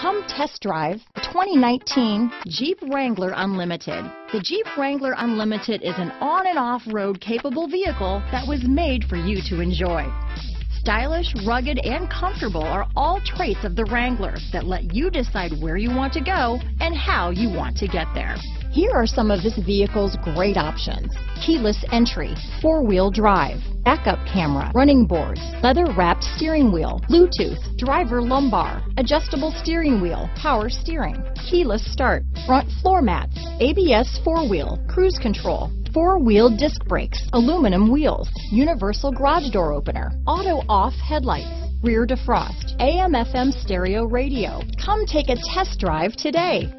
Come test drive 2019 Jeep Wrangler Unlimited. The Jeep Wrangler Unlimited is an on and off-road capable vehicle that was made for you to enjoy. Stylish, rugged, and comfortable are all traits of the Wrangler that let you decide where you want to go and how you want to get there. Here are some of this vehicle's great options. Keyless entry, four-wheel drive, backup camera, running boards, leather-wrapped steering wheel, Bluetooth, driver lumbar, adjustable steering wheel, power steering, keyless start, front floor mats, ABS four-wheel, cruise control, four-wheel disc brakes, aluminum wheels, universal garage door opener, auto-off headlights, rear defrost, AM FM stereo radio. Come take a test drive today.